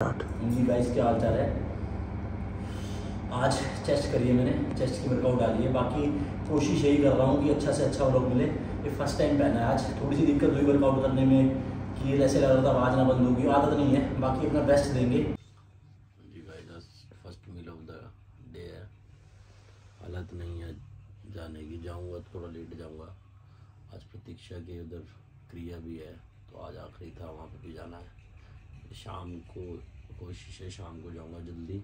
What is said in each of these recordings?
जी guys क्या हाल चाल है? आज चेस्ट करी है मैंने चेस्ट की वर्कआउट डाली है। बाकी कोशिश यही कर रहा हूँ कि अच्छा से अच्छा वर्कआउट मिले। ये फ़र्स्ट टाइम पहना है आज। थोड़ी सी दिक्कत हुई वर्कआउट करने में कि ऐसे लग रहा था आवाज़ ना बंद होगी। आदत नहीं है। बाकी अपना बेस्ट देंगे। जी guys first meal of the day है। हालत नहीं है जाने की। जाऊँगा थोड़ा लेट जाऊँगा। आज प्रतीक्षा के उधर क्रिया भी है तो आज आखिरी था वहाँ पे भी जाना है। शाम को, कोशिश है शाम को जाऊँगा जल्दी।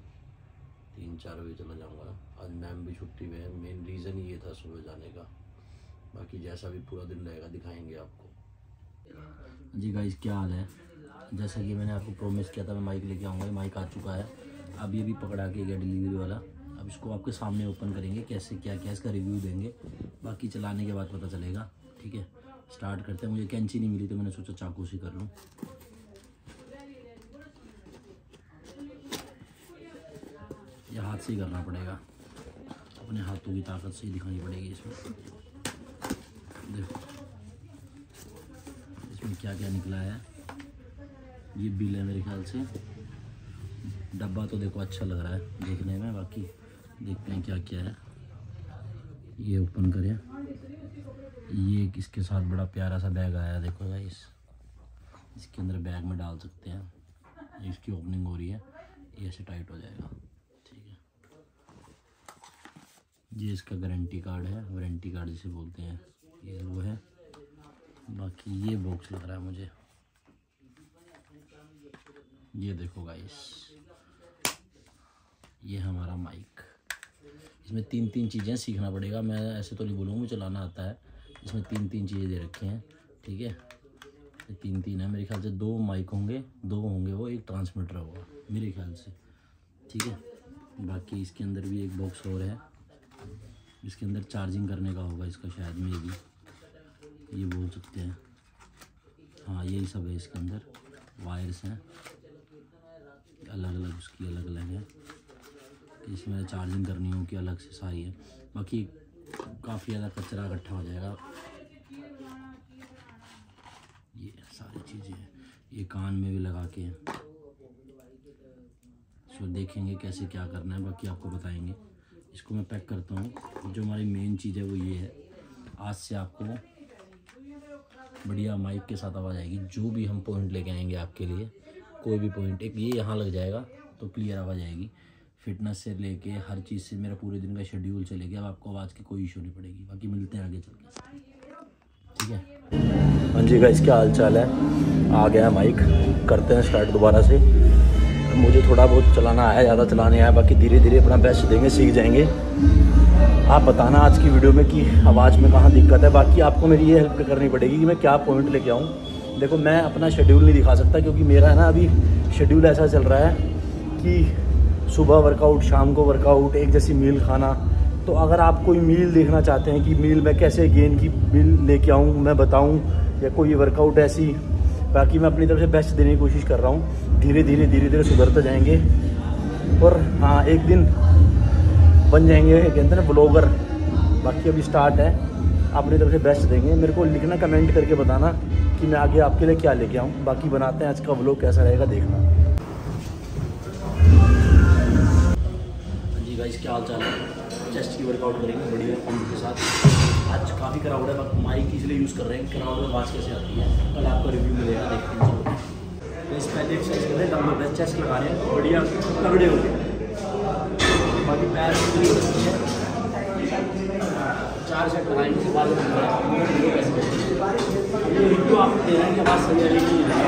तीन चार बजे चला जाऊँगा। आज मैम भी छुट्टी में है। मेन रीज़न ये था सुबह जाने का। बाकी जैसा भी पूरा दिन रहेगा, दिखाएँगे आपको। जी गाइस क्या हाल है? जैसा कि मैंने आपको प्रॉमिस किया था, मैं माइक लेके आऊँगा। माइक आ चुका है। अब ये भी पकड़ा के गया डिलीवरी वाला। अब इसको आपके सामने ओपन करेंगे, कैसे, क्या क्या, इसका रिव्यू देंगे। बाकी चलाने के बाद पता चलेगा। ठीक है? स्टार्ट करते हैं। मुझे कैंची नहीं मिली तो मैंने सोचा चाकू से कर लूँ ये हाथ से ही करना पड़ेगा। अपने हाथों की ताकत से ही दिखानी पड़ेगी इसमें। देखो, इसमें क्या क्या निकला है। ये बिल है मेरे ख्याल से। डब्बा तो देखो अच्छा लग रहा है देखने में, बाकी देखते हैं क्या क्या है। ये ओपन करें। ये इसके साथ बड़ा प्यारा सा बैग आया, देखो गाइस इसके अंदर बैग में डाल सकते हैं। इसकी ओपनिंग हो रही है। ये ऐसे टाइट हो जाएगा ठीक है ये इसका गारंटी कार्ड है। वारंटी कार्ड जिसे बोलते हैं। ये वो है। बाकी ये बॉक्स लग रहा है मुझे। ये देखो गाइस ये हमारा माइक इसमें तीन तीन चीज़ें सीखना पड़ेगा। मैं ऐसे तो नहीं बोलूँगा मुझे चलाना आता है। इसमें तीन तीन चीज़ें दे रखी हैं। ठीक है? ये तीन तीन है। मेरे ख्याल से दो माइक होंगे। दो होंगे वो, एक ट्रांसमीटर होगा, मेरे ख्याल से। ठीक है? बाकी इसके अंदर भी एक बॉक्स और है। इसके अंदर चार्जिंग करने का होगा इसका शायद में भी ये बोल सकते हैं। हाँ यही सब है इसके अंदर। वायर्स हैं। अलग अलग उसकी अलग अलग है। इसमें चार्जिंग करनी हो कि अलग से सारी है। बाकी काफ़ी ज़्यादा कचरा इकट्ठा हो जाएगा। ये सारी चीज़ें हैं। ये कान में भी लगा के हैं। सो देखेंगे कैसे क्या करना है। बाकी आपको बताएँगे। इसको मैं पैक करता हूँ। जो हमारी मेन चीज़ है वो ये है। आज से आपको बढ़िया माइक के साथ आवाज़ आएगी। जो भी हम पॉइंट लेके आएँगे आपके लिए, कोई भी पॉइंट एक ये यहाँ लग जाएगा तो क्लियर आवाज़ आएगी। फिटनेस से लेके हर चीज़ से, मेरा पूरे दिन का शेड्यूल चलेगा अब आपको आवाज़ की कोई इशू नहीं पड़ेगी। बाकी मिलते हैं आगे चल के। ठीक है? हाँ जी का क्या हाल चाल है? आ गया माइक करते हैं स्टार्ट दोबारा से। मुझे थोड़ा बहुत चलाना आया, ज़्यादा चलाने आया, बाकी धीरे धीरे अपना बेस्ट देंगे, सीख जाएँगे। आप बताना आज की वीडियो में कि आवाज़ में कहाँ दिक्कत है, बाकी आपको मेरी ये हेल्प करनी पड़ेगी कि मैं क्या पॉइंट लेके आऊँ। देखो, मैं अपना शेड्यूल नहीं दिखा सकता क्योंकि मेरा है ना अभी शेड्यूल ऐसा चल रहा है कि सुबह वर्कआउट शाम को वर्कआउट एक जैसी मील खाना। तो अगर आप कोई मील देखना चाहते हैं कि मील में कैसे गेन की मील लेके आऊँ, मैं बताऊँ, या कोई वर्कआउट ऐसी बाकी मैं अपनी तरफ़ से बेस्ट देने की कोशिश कर रहा हूँ। धीरे धीरे धीरे धीरे सुधरते जाएँगे। और हाँ एक दिन बन जाएँगे कहते हैं ना ब्लॉगर बाकी अभी स्टार्ट है। अपनी तरफ़ से बेस्ट देंगे। मेरे को लिखना कमेंट करके बताना कि मैं आगे आपके लिए क्या लेके आऊँ। बाकी बनाते हैं आज का ब्लॉग कैसा रहेगा देखना। जी भाई क्या हाल चाल है? चेस्ट की वर्कआउट करेंगे बढ़िया पंप के साथ। आज काफ़ी क्राउड है बट माइक इसलिए यूज़ कर रहे हैं क्राउड में आवाज़ कैसे आती है? कल आपका रिव्यू मिलेगा, देखते हैं चलो। तो इस पहले एक्सरसाइज कर रहे हैं डम्बल बेस्ट चेस्ट लगा रहे हैं बढ़िया तगड़े हो गए। बाकी पैर हो सकती है। चार सेट लगाएँगे उसके बाद रिव्यू आप दे रहे हैं कि आवाज़ सही आ रही है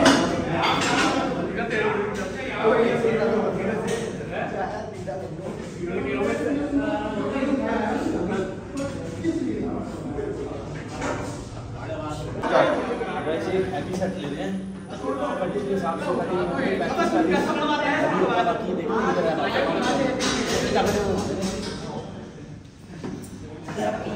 वैसे एक हैवी सेट ले रहे हैं कटिंग के हिसाब से कटिंग प्रैक्टिस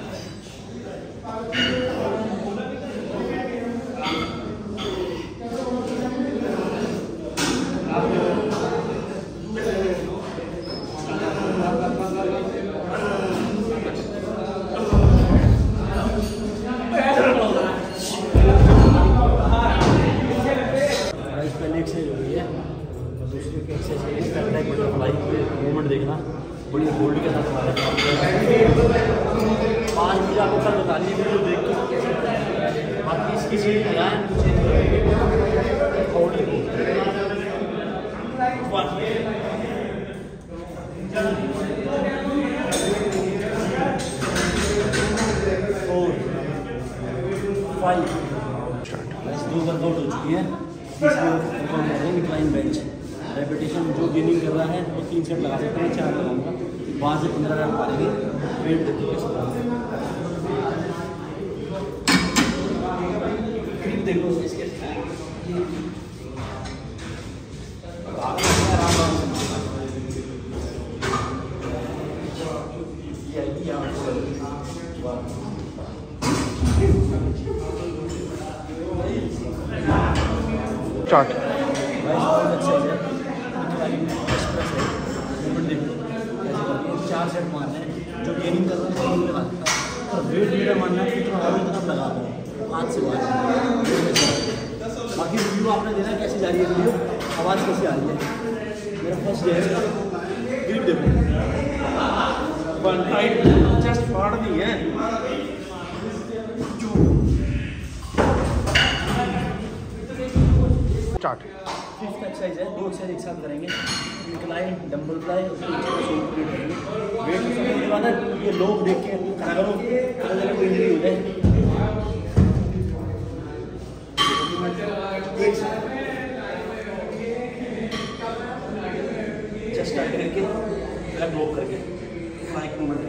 देखना बड़ी होल्ड के साथ हमारे पाँच मिनट आपको कल बता दी वीडियो देख के। बाकी इसकी सीट लगाएँ होल्ड फाइव दो वर्कआउट हो चुकी है। इंक्लाइन बेंच रेपिटेशन जो गेनिंग कर रहा है, वो तीन सेट लगा सकते हैं, चार लगाऊँगा वहाँ से पंद्रह रन मारेंगे देखो कैसे देखो इसके। स्टार्ट चार सेट मारने हैं जो गेनिंग कर रहा है लगा सकता है। और वेट मेरा मानना है कि जितना और उतना लगा दो? हाथ से मार बाकी वीडियो आपने देखा कैसी जा रही है वीडियो आवाज़ कैसी आ रही है? मेरा फ़र्स्ट डे है। ग्रिप देखो वन जस्ट फाड़ दी है। स्टार्ट फिफ्थ एक्सरसाइज है, दो एक्सरसाइज एक साथ करेंगे। इंक्लाइन ऊपर करेंगे। वेट ये लोग देख के खड़ा करो। कोई इंजरी हो जाए टाइट करके लेग लॉक करके। Flight movement two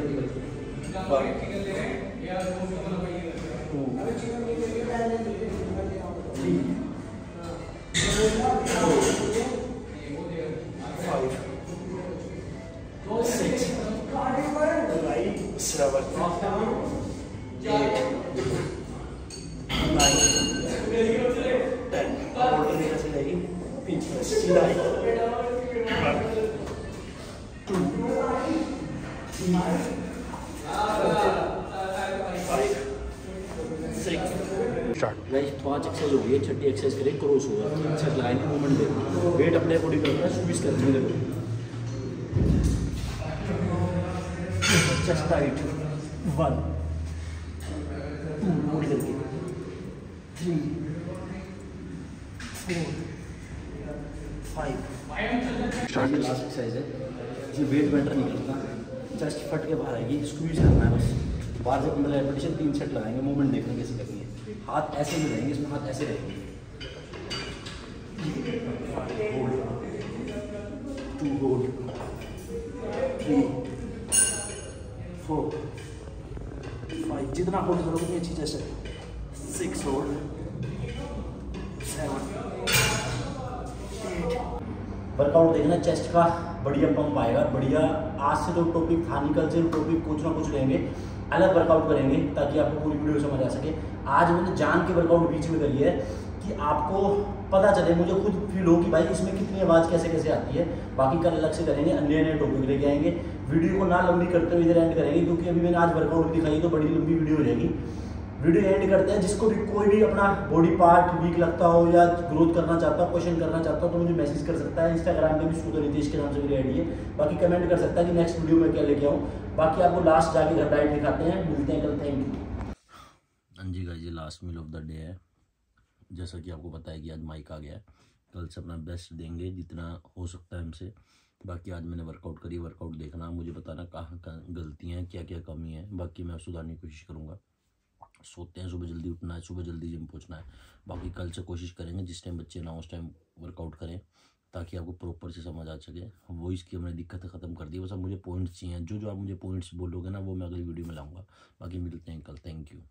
three five, six, seven, eight, nine, ten. Order में कैसे लगेगी? pinch press, सीधा ही. One, two, three, four, five, six, start guys पाँच एक्सरसाइज छठी एक्सरसाइज करें क्रॉस होगा। तीन सेट लगाएँगे मूवमेंट देखो वेट अपने बॉडी पे रखना स्क्वीज करते हैं देखो। Chest tight one two hold करके। Three four five Start. Last exercise है। इसमें वेट नहीं करना चेस्ट फट के बाहर आएगी स्क्वीज करना है बस। बाहर से पंद्रह रेपिटेशन तीन सेट लगाएँगे मूवमेंट देखना कैसे करनी है हाथ ऐसे नहीं रहेंगे, इसमें हाथ ऐसे रहेंगे। Two hold three four five जितना होल्ड करोगे उतनी अच्छी है। सिक्स होल्ड सेवन वर्कआउट देखना चेस्ट का। बढ़िया पंप आएगा। बढ़िया आज से जो टॉपिक था, निकल से टॉपिक कुछ ना कुछ लेंगे। अलग वर्कआउट करेंगे ताकि आपको पूरी वीडियो समझ आ सके। आज मैंने जान के वर्कआउट बीच में करी है कि आपको पता चले, मुझे खुद फील हो कि भाई इसमें कितनी आवाज़ कैसे कैसे आती है। बाकी कल अलग से करेंगे, अन्य नए टॉपिक लेके आएँगे। वीडियो को ना लंबी करते हुए इधर एंड करेंगे, क्योंकि अभी मैंने आज वर्कआउट दिखाई तो बड़ी लंबी वीडियो हो जाएगी वीडियो एंड करते हैं, जिसको भी कोई भी अपना बॉडी पार्ट वीक लगता हो या ग्रोथ करना चाहता हो क्वेश्चन करना चाहता हो तो मुझे मैसेज कर सकता है। इंस्टाग्राम पे भी सुधर नितेश के नाम से मेरी आईडी है। बाकी कमेंट कर सकता है कि नेक्स्ट वीडियो में क्या लेके आऊँ। बाकी आपको लास्ट जाके घर डाइट दिखाते हैं, मिलते हैं कल थैंक यू हाँ जी गाइस ये last meal of the day है। जैसा कि आपको पता है कि आज माइक आ गया है। कल से अपना बेस्ट देंगे, जितना हो सकता है हमसे। बाकी आज मैंने वर्कआउट करी वर्कआउट देखना, मुझे बताना कहाँ कहाँ गलतियाँ हैं क्या क्या कमी है। बाकी मैं सुधारने की कोशिश करूँगा। सोते हैं, सुबह जल्दी उठना है, सुबह जल्दी जिम पहुँचना है। बाकी कल से कोशिश करेंगे, जिस टाइम बच्चे ना उस टाइम वर्कआउट करें। ताकि आपको प्रॉपर से समझ आ सके। वॉइस की हमने दिक्कत ख़त्म कर दी। बस सब मुझे पॉइंट्स चाहिए। जो जो आप मुझे पॉइंट्स बोलोगे ना, वो मैं अगली वीडियो में लाऊँगा। बाकी मिलते हैं कल। Thank you